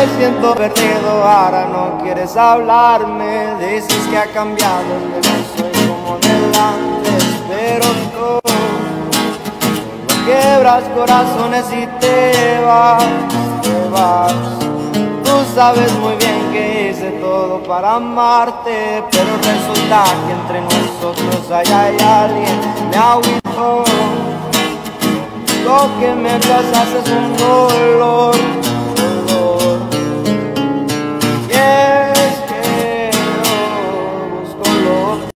Me siento perdido, ahora no quieres hablarme. Dices que ha cambiado, que no soy como delante Pero tú Solo quebras corazones y te vas, te vas. Tú sabes muy bien que hice todo para amarte Pero resulta que entre nosotros hay, hay alguien Me agüito Lo que me haces es un dolor.